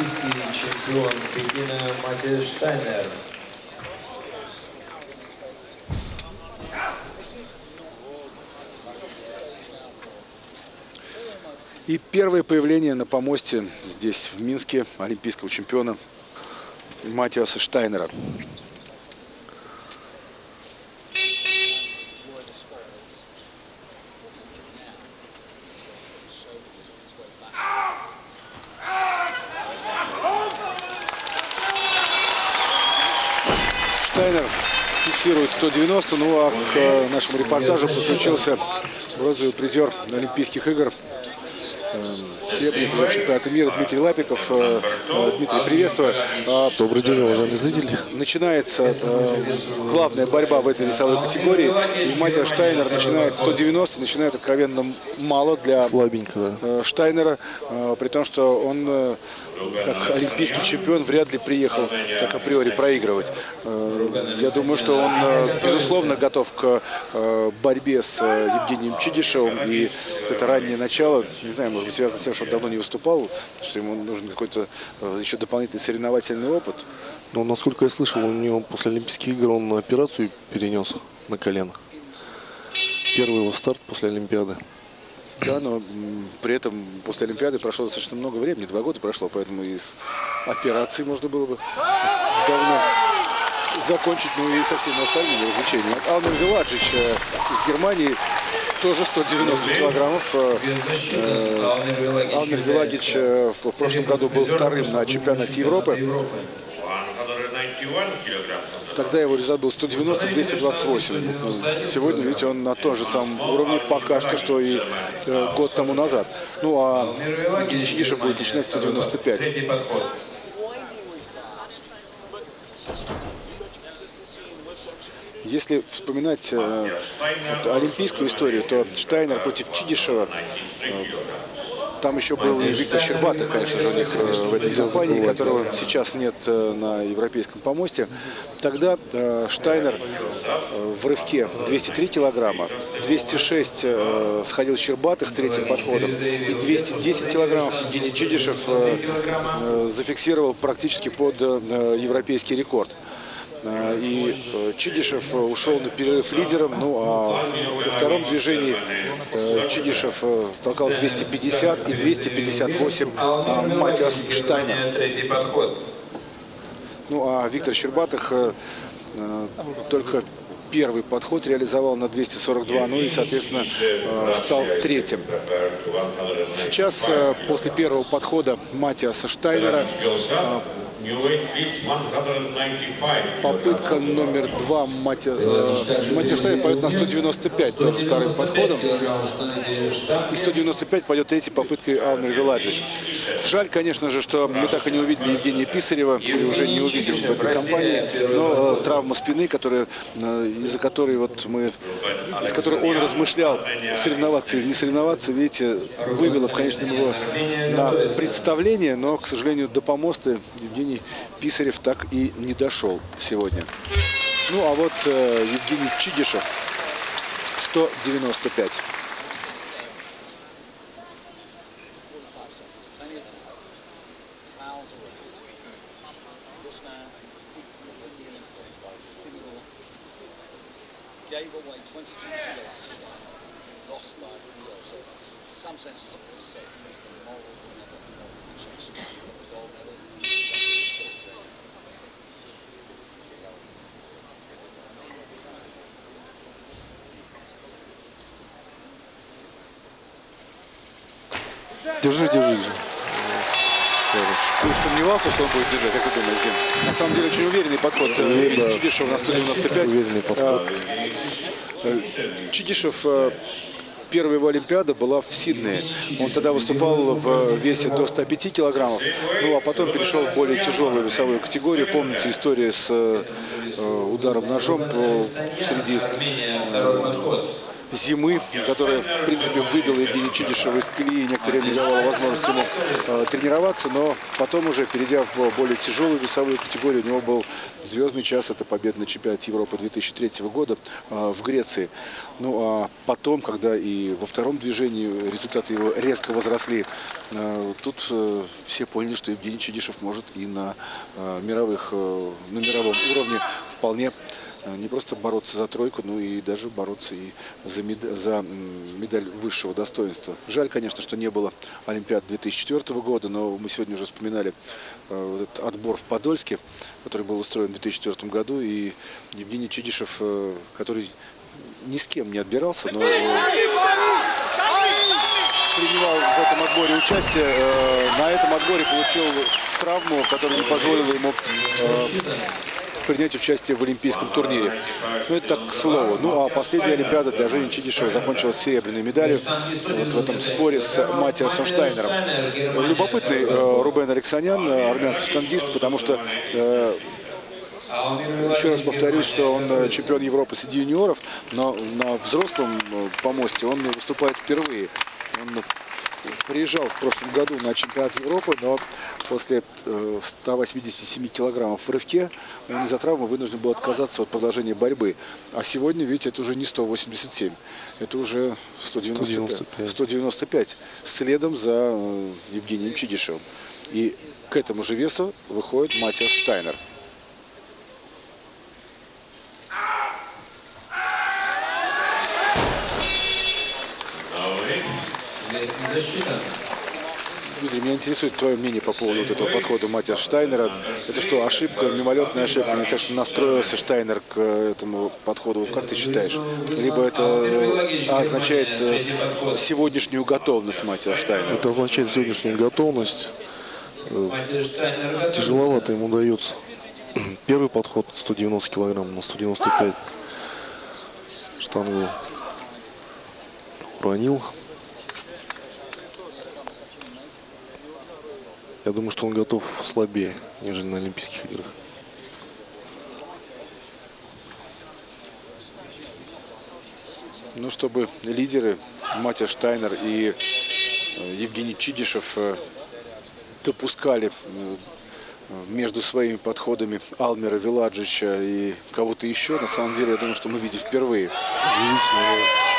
олимпийский чемпион Пекина Матиас Штайнер. И первое появление на помосте здесь, в Минске, олимпийского чемпиона Матиаса Штайнера. Штайнер фиксирует 190, ну а к э, нашему репортажу подключился бронзовый призер Олимпийских игр Серебряный чемпионата мира Дмитрий Лапиков. Э, э, Дмитрий, приветствую. А, Добрый день, уважаемые зрители. Начинается э, главная борьба в этой весовой категории. И Матиас Штайнер начинает 190, начинает откровенно мало для Слабенько, да. Штайнера, при том, что он как олимпийский чемпион вряд ли приехал как априори проигрывать. Я думаю, что он, безусловно, готов к борьбе с Евгением Чидишевым. И вот это раннее начало, не знаю, может быть, связано с тем, что он давно не выступал, что ему нужен какой-то э, еще дополнительный соревновательный опыт. Но, насколько я слышал, у него после Олимпийских игр он операцию перенес на колено. Первый его старт после Олимпиады. Да, но при этом после Олимпиады прошло достаточно много времени, два года прошло, поэтому из операции можно было бы давно закончить, ну и со всеми остальными развлечениями. Алмер Виладжич из Германии тоже 190 килограммов. Э, э, Алмер Виладжич э, в прошлом году был вторым на чемпионате Европы. 191 kilograms. Тогда его результат был 190-228. Ну, Сегодня, видите, он на том же самом уровне пока что, что и год тому назад. Ну, а Чигишев будет начинать 195. Третий подход. Если вспоминать э, вот олимпийскую историю, то Штайнер против Чидишева, э, там еще был и Виктор Щербатов, конечно же, у них э, в этой компании, которого сейчас нет э, на европейском помосте. Тогда э, Штайнер э, в рывке 203 килограмма, 206 э, сходил Щербатых третьим подходом, и 210 килограммов Евгений Чидишев э, э, зафиксировал практически под э, европейский рекорд. Э, И э, Чидишев э, ушел на перерыв лидером, ну а во втором движении Чидишев толкал 250 и 258 а, Матиас подход. Ну а Виктор Щербатых только первый подход реализовал на 242, ну и, соответственно, стал третьим. Сейчас, после первого подхода Матиаса Штайнера, New weight, please, 195 попытка номер два Матиа, э, Матиас Штайнер пойдет на 195, тоже вторым подходом. И 195 пойдет третьей попыткой Алмер Виладжич. Жаль, конечно же, что мы так и не увидели Евгения Писарева, и уже не увидим в этой компании, но э, травма спины, которая, э, из-за которой вот мы, из которой он размышлял, соревноваться или не соревноваться, видите, вывела в конечном его на представление, но, к сожалению, до помоста Евгений Писарев так и не дошел сегодня. Ну, а вот э, Евгений Чидишев 195. Он будет держать? Как ты думаешь, Дим? На самом деле очень уверенный подход. э, Да. Чидишев на 195. Уверенный подход. Э, Чидишев, э, первая его Олимпиада была в Сиднее. Он тогда выступал в весе до 105 килограммов. Ну, а потом перешел в более тяжелую весовую категорию. Помните историю с ударом ножом по- среди. Зимы, которая, в принципе, выбила Евгения Чидишева из колеи и некоторое время давала возможность ему э, тренироваться, но потом уже, перейдя в более тяжелую весовую категорию, у него был звездный час, это победа на чемпионате Европы 2003 года э, в Греции. Ну а потом, когда и во втором движении результаты его резко возросли, э, тут э, все поняли, что Евгений Чидишев может и на э, мировых, э, на мировом уровне вполне не просто бороться за тройку, но и даже бороться и за, мед- за, медаль высшего достоинства. Жаль, конечно, что не было Олимпиад 2004 года, но мы сегодня уже вспоминали вот этот отбор в Подольске, который был устроен в 2004 году, и Евгений Чидишев, э, который ни с кем не отбирался, но э, принимал в этом отборе участие. Э, На этом отборе получил травму, которая не позволила ему принять участие в олимпийском турнире. Ну, это так к слову. Ну, а последняя Олимпиада для Жени Чидишева закончилась серебряной медалью вот в этом споре с Матиасом Штайнером. Любопытный э, Рубен Алексанян, э, армянский штангист, потому что э, еще раз повторюсь, что он э, чемпион Европы среди юниоров, но на взрослом э, помосте он выступает впервые. Он приезжал в прошлом году на чемпионат Европы, но после э, 187 килограммов в рывке он из-за травмы вынужден был отказаться от продолжения борьбы. А сегодня, видите, это уже не 187, это уже 195. 195. 195 следом за э, Евгением Чидишевым. И к этому же весу выходит Матиас Штайнер. Дмитрий, меня интересует твое мнение по поводу вот этого подхода Матиаса Штайнера. Это что, ошибка, мимолетная ошибка? Не что настроился Штайнер к этому подходу. Как ты считаешь? Либо это э, означает э, сегодняшнюю готовность Матиаса Штайнера? Это означает сегодняшнюю готовность. Тяжеловато ему дается. Первый подход 190 килограмм на 195. Штангу уронил. Я думаю, что он готов слабее, нежели на Олимпийских играх. Ну, чтобы лидеры Матя Штайнер и э, Евгений Чидишев э, допускали э, между своими подходами Алмера Виладжича и кого-то еще, на самом деле, я думаю, что мы видим впервые. Удивительно,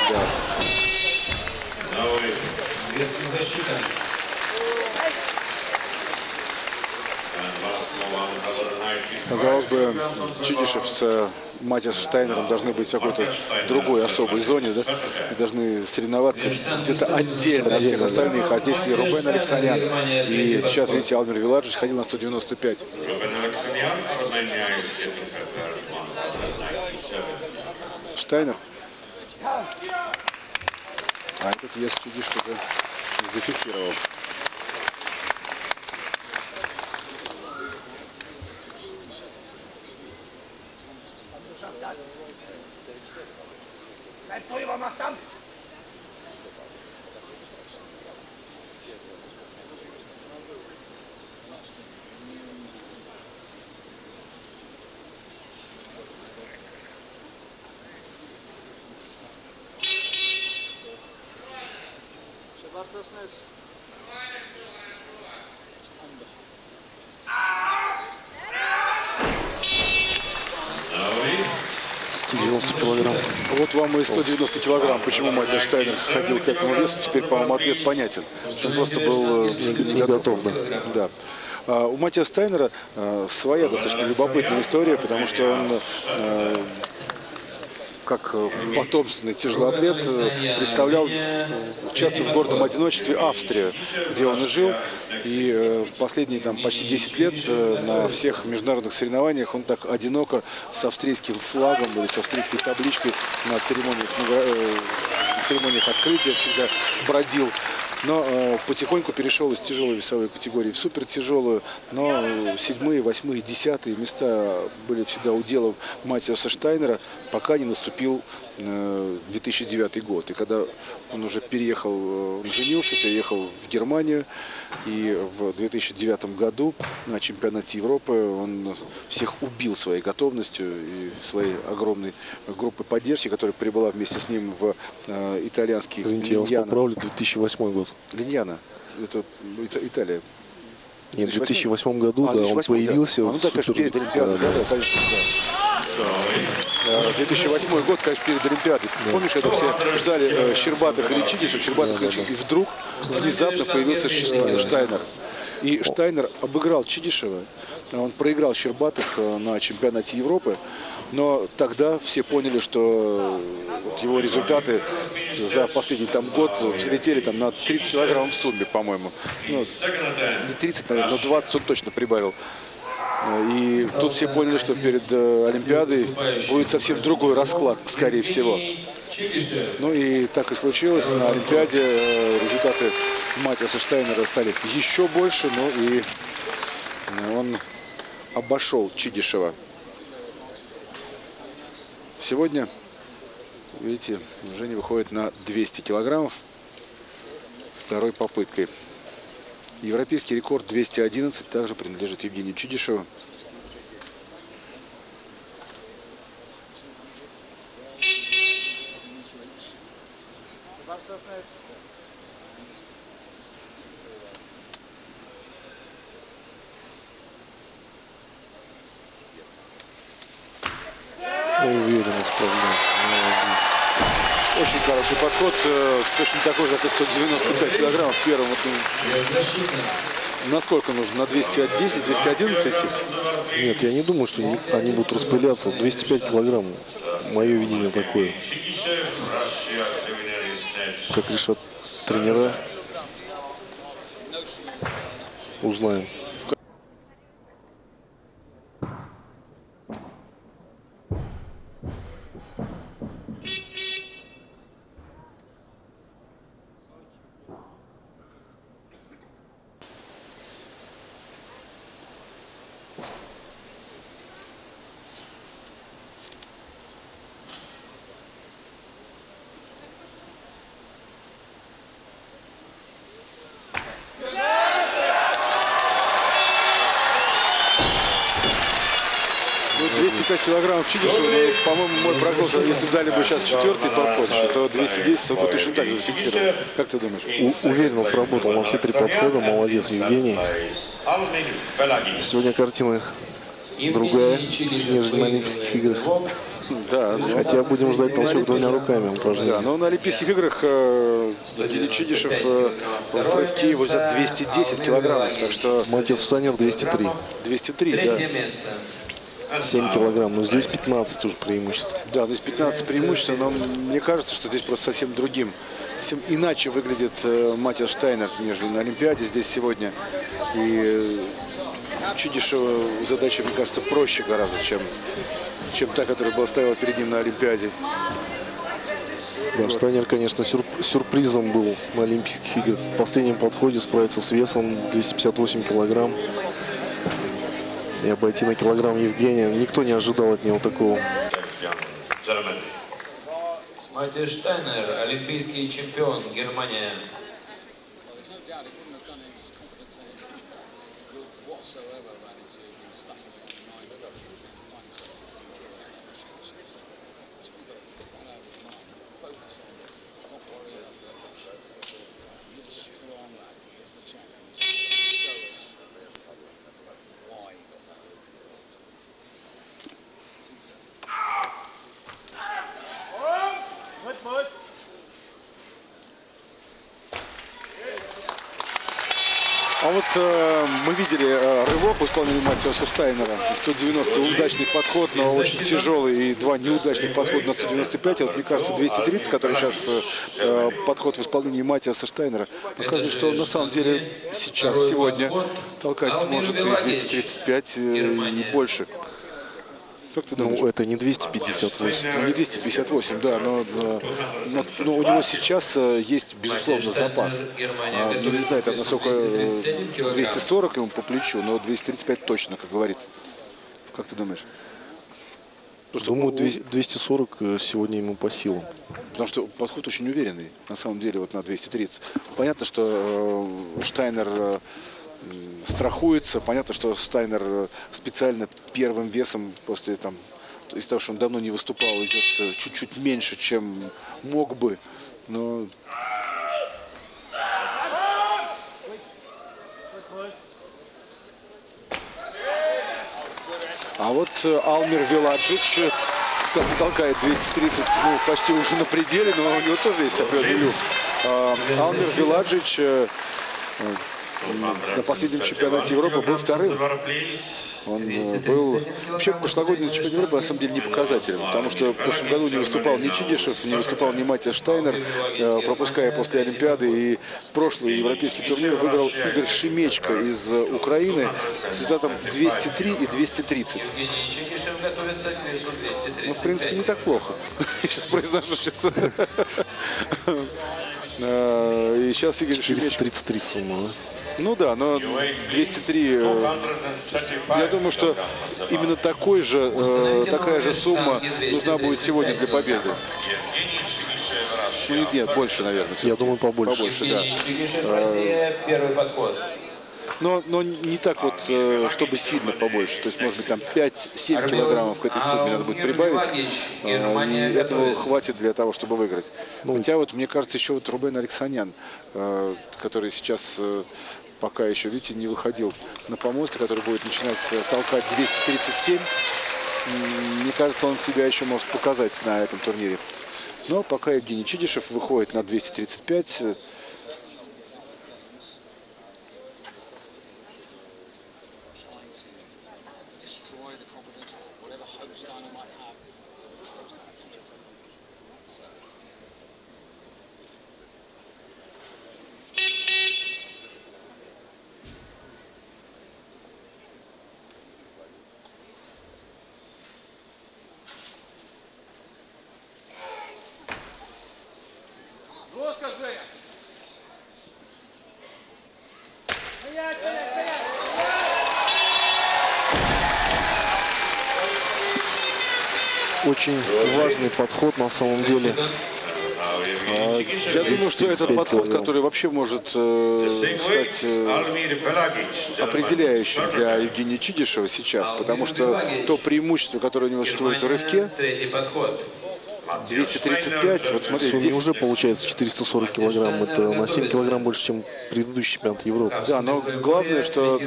но, да. Вес не Казалось бы, Чидишев с Матиасом Штайнером должны быть в какой-то другой особой зоне, да? И должны соревноваться где-то отдельно от всех остальных. А здесь и Рубен Алексанян, и сейчас, видите, Алмер Виладжич ходил на 195. Ruben Alexanian Armenia is getting prepared 197. Штайнер. А этот вес Чидишев уже зафиксировал. Now we 190 килограмм. Вот вам и 190 килограмм. Почему Матиас Штайнер ходил к этому весу, теперь, по-моему, ответ понятен. Он просто был э, не, готов, да. Да. А у Матиаса Стайнера э, своя достаточно любопытная история, потому что он э, как э, потомственный тяжелоатлет э, представлял э, часто в гордом одиночестве Австрию, где он и жил. И последние там почти 10 лет на всех международных соревнованиях он так одиноко с австрийским флагом или с австрийской табличкой на церемониях, на церемониях открытия всегда бродил. Но э, потихоньку перешел из тяжелой весовой категории в супертяжелую, но э, седьмые, восьмые, десятые места были всегда уделом Матиаса Штайнера, пока не наступил э, 2009 год. И когда он уже переехал, э, он женился, переехал в Германию, и в 2009 году на чемпионате Европы он всех убил своей готовностью и своей огромной группой поддержки, которая прибыла вместе с ним в э, итальянский Извините, я вас поправлю, 2008 год. Линьяно. Это Ита- Италия. Нет, в 2008 2008 году, А, да, он 2008, появился да. А, ну да, конечно, супер... перед Олимпиадой, да, да, конечно, да. Э, 2008 год, конечно, перед Олимпиадой. Помнишь, когда все ждали э, Щербатых или Чигишев, Щербатых или Чигишев, и вдруг внезапно появился Штайнер. И Штайнер обыграл Чидишева, он проиграл Щербатых э, на чемпионате Европы, но тогда все поняли, что э, вот его результаты за последний там год взлетели там на 30 килограмм в сумме, по-моему. Ну, не 30, наверное, но 20 он точно прибавил. И тут все поняли, что перед э, Олимпиадой будет совсем другой расклад, скорее всего. Ну и так и случилось. На Олимпиаде э, результаты Матиаса Штайнера стали еще больше, ну и э, он обошел Чидишева. Сегодня, видите, Женя выходит на 200 килограммов второй попыткой. Европейский рекорд 211 также принадлежит Евгению Чудишеву. Уверенно справляется. Молодец. Очень хороший подход, э, точно такой же, как и 195 килограммов. Вот, ну, насколько нужно? На 210, 211 идти? Нет, я не думаю, что они- будут распыляться. 205 килограмм. Мое видение такое. Как решат тренера, узнаем. Ну, 205 килограммов Чидишева, по-моему, мой прогноз, если бы дали бы сейчас четвертый подход, то 210 он бы точно так же зафиксировал. Как ты думаешь? У- уверенно сработал на все три подхода. Молодец, Евгений. Сегодня картина другая, нежели на Олимпийских играх. Да, ну, Хотя будем ждать толчок двумя руками да, упражнения. но на Олимпийских играх э, Евгений Чидишев э, в его за 210 килограммов, так что Матев Штайнер 203. 203, да. Третье место. 7 килограмм. Но здесь 15 уже преимущество. Да, здесь 15 преимуществ, но мне кажется, что здесь просто совсем другим. Совсем иначе выглядит э, Матиас Штайнер, нежели на Олимпиаде здесь сегодня. И э, Чудишева задача, мне кажется, проще гораздо, чем, чем та, которая была стояла перед ним на Олимпиаде. Да, Штайнер, конечно, сюр- сюрпризом был на Олимпийских играх. В последнем подходе справиться с весом 258 килограмм. И обойти на килограмм Евгения. Никто не ожидал от него такого. Champion, Germany. Матиш Штайнер, олимпийский чемпион, Германия. Э, мы видели э, рывок в исполнении Матиаса Штайнера. 190 удачный подход, но очень тяжелый. И два неудачных подхода на 195. А вот мне кажется, 230, который сейчас э, э, подход в исполнении Матиаса Штайнера, показывает, что он на самом деле сейчас, сегодня толкать сможет и 235 э, и больше. Как ты думаешь? Ну, это не 258. Ну, не 258, да, но, но, но- но у него сейчас э, есть, безусловно, запас. Ну, не знаю, там насколько э, 240 ему по плечу, но 235 точно, как говорится. Как ты думаешь? Потому что, Думаю, 200 240 э, сегодня ему по силам. потому что подход очень уверенный, на самом деле, вот на 230. Понятно, что э, Штайнер э, страхуется, понятно, что Штайнер э, специально первым весом после там из-за того, что он давно не выступал, идет э, чуть-чуть меньше, чем мог бы. Но А вот э, Алмир Виладжич, э, кстати, толкает 230, ну, почти уже на пределе, но у него тоже есть определенный люфт. А, Алмир Виладжич э, на последнем чемпионате Европы был вторым. Он э, был... Вообще, прошлогодний чемпионат Европы на самом деле не показателен, потому что в прошлом году не выступал ни Чидишев, не выступал ни Матя Штайнер, э, пропуская после Олимпиады. И прошлый европейский турнир выиграл Игорь Шемечко из э, Украины с результатом 203 и 230. Евгений Чигишев готовится к весу 230. Ну, в принципе, не так плохо. Я сейчас произношу честно. Э, И сейчас Игорь Шемечко... 433 сумма, да? Ну да, но 203... э, Я думаю, что именно такой же, э, такая же сумма нужна будет сегодня для победы. Ну нет, нет, больше, наверное. Я думаю, побольше. Побольше, да. Россия, первый подход. Но, но не так вот, э, чтобы сильно побольше. То есть, может быть, там 5-7 килограммов к этой сумме надо будет прибавить. Э, И этого хватит для того, чтобы выиграть. Хотя вот, мне кажется, еще вот Рубен Алексанян, э, который сейчас э, пока еще, видите, не выходил на помост, который будет начинать э, толкать 237. М, Мне кажется, он себя еще может показать на этом турнире. Но пока Евгений Чидишев выходит на 235. Очень важный подход на самом деле. Я думаю, что этот 35 подход, который вообще может э, стать э, определяющим для Евгения Чидишева сейчас, потому что то преимущество, которое у него существует в рывке. 235, вот смотри, 10 уже получается 440 килограмм. Это на 7 килограмм больше, чем предыдущий чемпионат Европы. Да, но главное, что э,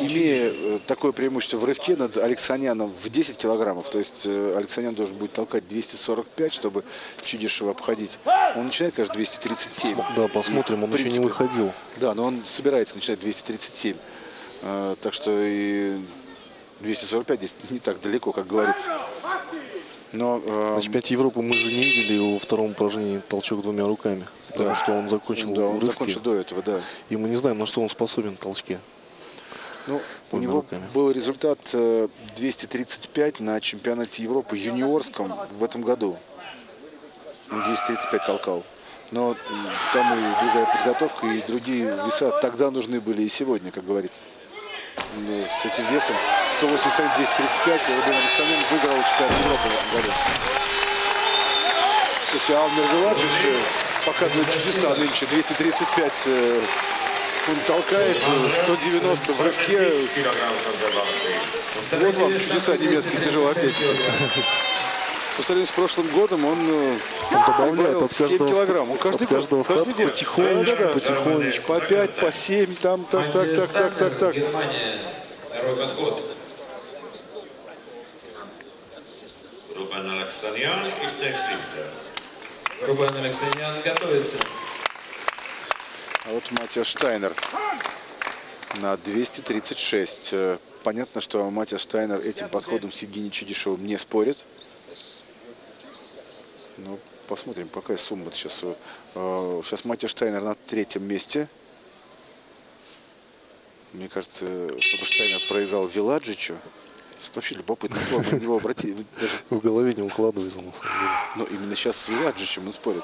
имея э, такое преимущество в рывке над Алексаняном в 10 килограммов, то есть э, Алексанян должен будет толкать 245, чтобы Чидишева обходить. Он начинает, конечно, 237. Да, посмотрим, он еще не выходил. Да, но он собирается начинать 237. Э, Так что и 245 здесь не так далеко, как говорится. Но э, На чемпионате Европы мы же не видели его во втором упражнении толчок двумя руками. Потому что он закончил да, он в рывке. закончил до этого, да. И мы не знаем, на что он способен в толчке. Ну, у него руками. был результат э, 235 на чемпионате Европы юниорском в этом году. Он 235 толкал. Но там и другая подготовка, и другие веса тогда нужны были и сегодня, как говорится. Ну, с этим весом 181 235 Рубин Александрин выиграл чемпионат Европы в этом году. Слушайте, Алмир Виладжич э, показывает чудеса нынче. 235 э, он толкает, э, 190 в рывке. Вот вам чудеса немецкой тяжелой атлетики. По сравнению с прошлым годом он, э, Он добавляет от 7 каждого, килограмм. Он каждый от каждого год, каждый день. потихонечку, Да-да-да. потихонечку. По 5, по 7, там, так, так, так, так, так, так. Германия, второй подход. Alexanian is next lifter. Рубен Александян готовится. А вот Матиас Штайнер на 236. Э, Понятно, что Матиас Штайнер этим подходом с Евгением Чидишевым не спорит. Ну, посмотрим, какая сумма сейчас. Э, Сейчас Матиас Штайнер на третьем месте. Мне кажется, чтобы Штайнер проиграл Виладжичу, Это вообще любопытно. Вот на него обрати. вы даже- В голове не укладывается, на самом деле. Но именно сейчас с Виляджичем он спорит.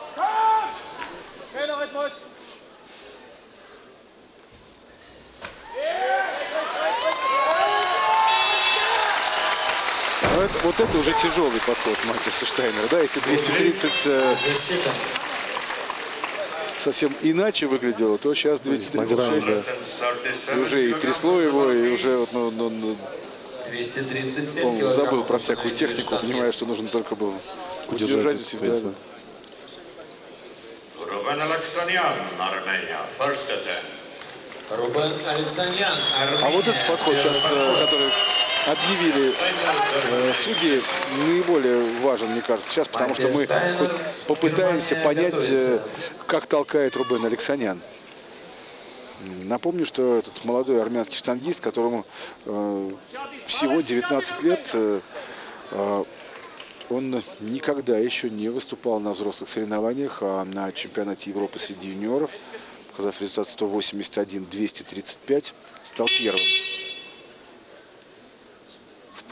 Ну, это- вот это уже тяжелый подход Матиаса Штайнера. Да, если 230 э, совсем иначе выглядело, то сейчас На грани, 236 да. и уже и трясло его, и уже вот, ну, ну, ну, 237 он забыл про всякую технику, понимая, что нужно только было Удержать у себя. да. Ruben Alexanian, Armenia, first attempt. Рубен Александян, А вот этот Армения. подход сейчас, э, который объявили э, судьи, наиболее важен, мне кажется, сейчас, потому что мы попытаемся понять, э, как толкает Рубен Алексанян. Напомню, что этот молодой армянский штангист, которому э, всего 19 лет, э, э, он никогда еще не выступал на взрослых соревнованиях, а на чемпионате Европы среди юниоров, показав результат 181-235, стал первым.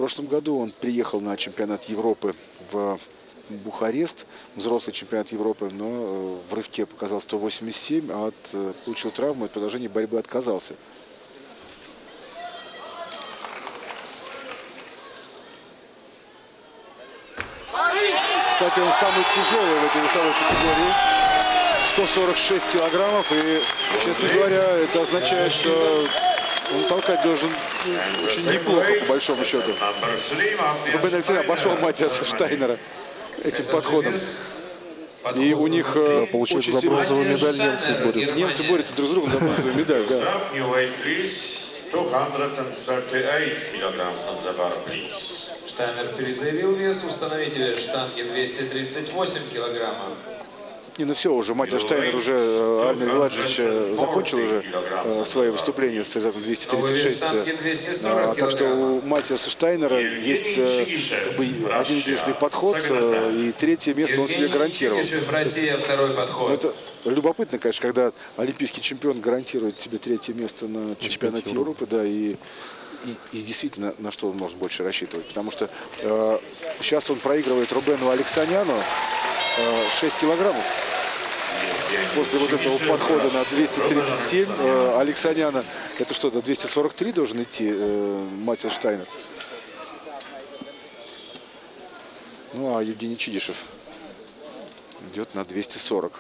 Прошлом году он приехал на чемпионат Европы в Бухарест, взрослый чемпионат Европы, но э, в рывке показал 187, а от, э, получил травму и от продолжения борьбы отказался. Кстати, он самый тяжелый в этой весовой категории. 146 килограммов. И, честно говоря, это означает, что он толкать должен ну, очень неплохо, по большому счету. Алексеевич обошел Матиаса. Штайнера этим подходом. Подход И у них э, Получается, за бронзовую медаль немцы борются. Немцы борются друг с другом за бронзовую медаль, да. Stop, new weight, please. 238 kilograms on the bar, please. Штайнер перезаявил вес. Установите штанги 238 килограммов. Не, ну все уже, Матиас Штайнер уже, э, Армин Владжич э, закончил уже э, свое выступление с результатом 236. штанги э, 240 а, Так что у. Матиаса Штайнера есть один единственный подход, и третье место он себе гарантировал. Ну, подход. это любопытно, конечно, когда олимпийский чемпион гарантирует себе третье место на чемпионате Европы, да, и, и, и действительно, на что он может больше рассчитывать. Потому что э, сейчас он проигрывает Рубену Алексаняну 6 килограммов. После вот этого подхода на 237 э, Алексаняна, это что, на 243 должен идти э, Матиас Штайнер? Ну, а Евгений Чидишев идет на 240.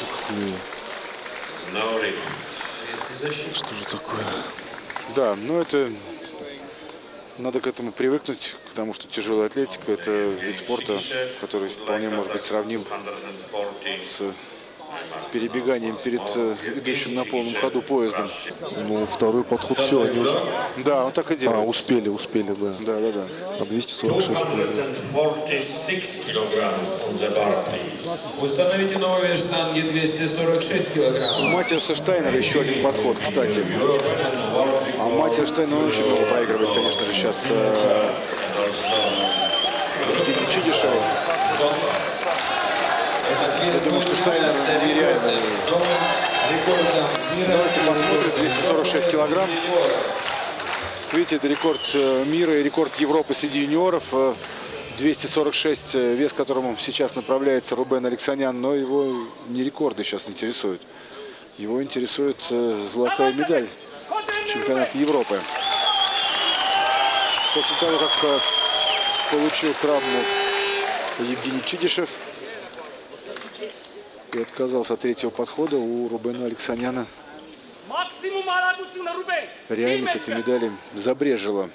Ух ты, No limit. Местный защитник. Что же такое? Да, ну это надо к этому привыкнуть, к тому, что тяжелая атлетика это вид спорта, который вполне может быть сравним 140. с перебеганием перед э, идущим на полном ходу поездом. Ну, второй подход, все, они уже... Да, он так и А, делает. успели, успели, да. Да, да, да. А 246 килограмм. 246 kilograms on the bar, please. Установите новые штанги 246 У килограммов. Матиаса Штайнера еще один подход, кстати. А Матиас Штайнер он очень много проигрывает, конечно же, сейчас э, Чидишеву. Вес Я думаю, что Штайнер нереально. Давайте посмотрим. 246 килограмм. Видите, это рекорд э, мира и рекорд Европы среди юниоров. Э, 246, э, вес к которому сейчас направляется Рубен Алексанян, но его не рекорды сейчас интересуют. Его интересует э, золотая медаль чемпионате Европы. После того, как э, получил травму Евгений Чидишев и отказался от третьего подхода у Рубена Алексаняна. Реально с этой медалью забрежила.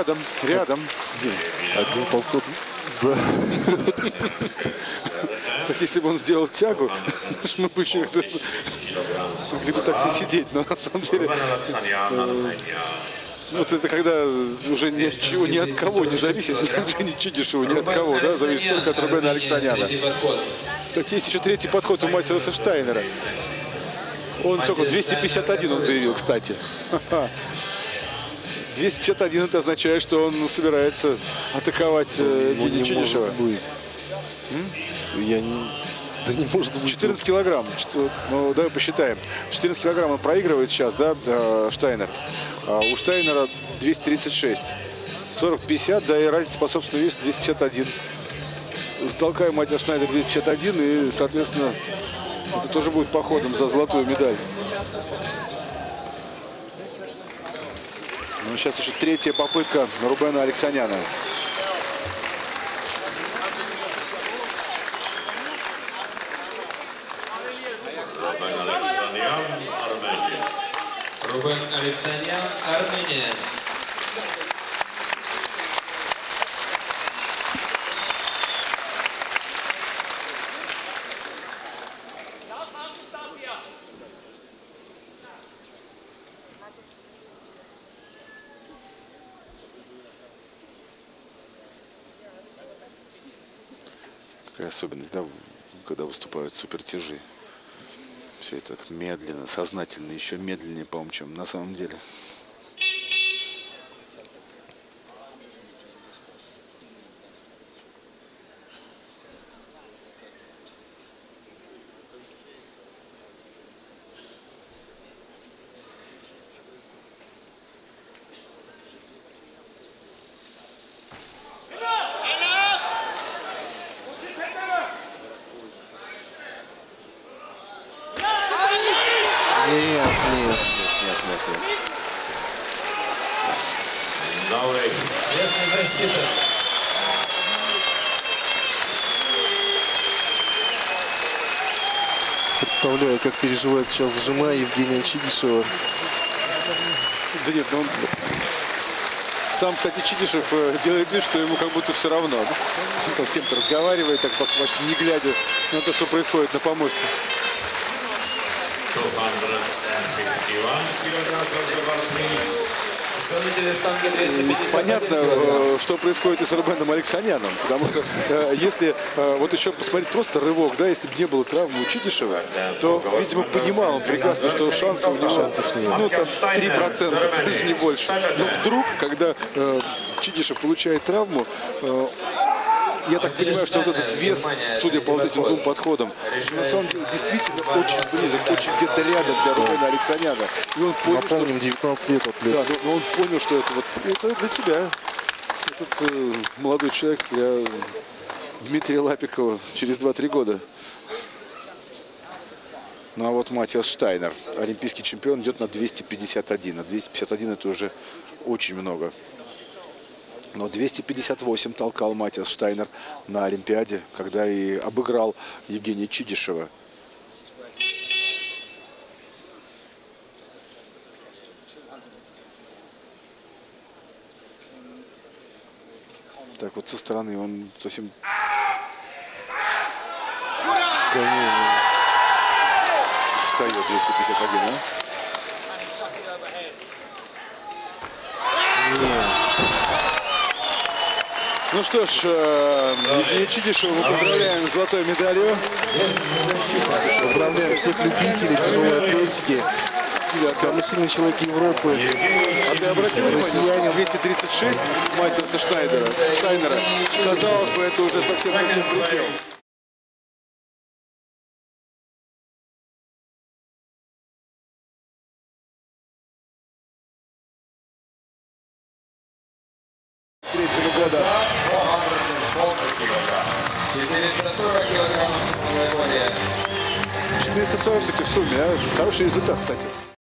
Рядом, рядом. Один подход. Да. Так если бы он сделал тягу, мы бы еще могли бы так не сидеть. Но на самом деле, Armenia. вот это когда уже ни от чего, ни от кого не зависит, ни от Жени Чидишева, ни от кого, да, зависит только от Рубена Алексаняна. Так есть еще третий подход у Мастерса Штайнера. Он сколько? 251 он заявил, кстати. Ха-ха. 251 это означает, что он собирается атаковать э, Ну, Евгения не Чидишева. может быть. Я не... Да не может быть. 14 килограмм. Ну, давай посчитаем. 14 килограмм он проигрывает сейчас, да, э, Штайнер. А у Штайнера 236. 40-50, да, и разница по собственному весу 251. Столкаем Матер Шнайдер 251, и, соответственно, это тоже будет походом за золотую медаль. Ну, сейчас еще третья попытка Рубена Алексаняна. Рубен Алексанян, Армения. Какая особенность, да, когда выступают супертяжи. Все это медленно, сознательно, еще медленнее, по-моему, чем на самом деле. Нет, нет, нет, нет, нет, нет. No way. Местная защита. Представляю, как переживает сейчас жена Евгения Чигишева. Да нет, ну он... Сам, кстати, Чидишев э, делает вид, что ему как будто все равно. да. Он там с кем-то разговаривает, так почти не глядя на то, что происходит на помосте. 251 kilograms of the bar, please. Исполнители штанги 250. Понятно, э, что происходит и с Рубеном Алексаняном, потому что э, если э, вот еще посмотреть просто рывок, да, если бы не было травмы у Чидишева, то, видимо, понимал он прекрасно, что шансы у него, ну, там, 3%, даже не больше. Но вдруг, когда Чидишев получает травму, я так понимаю, что вот этот вес, судя по вот этим двум подходам, на самом деле действительно очень близок, очень где-то рядом для Рубена Алексаняна. И он понял, что Напомним, 19 лет атлет. да, но, но он понял, что это вот это для тебя. Этот э, молодой человек для Дмитрия Лапикова через 2-3 года. Ну а вот Матиас Штайнер, олимпийский чемпион, идет на 251. А 251 это уже очень много. Но 258 толкал Матиас Штайнер на Олимпиаде, когда и обыграл Евгения Чидишева. Так вот со стороны он совсем... Не. Встает 251, а? Ну что ж, э, Чидишева мы поздравляем с золотой медалью. Поздравляем всех любителей тяжелой атлетики. Самый сильный человек Европы. А ты обратил внимание, Россиянин. 236 Матиаса Шнайдера, Штайнера. Казалось бы, это уже совсем совсем предел.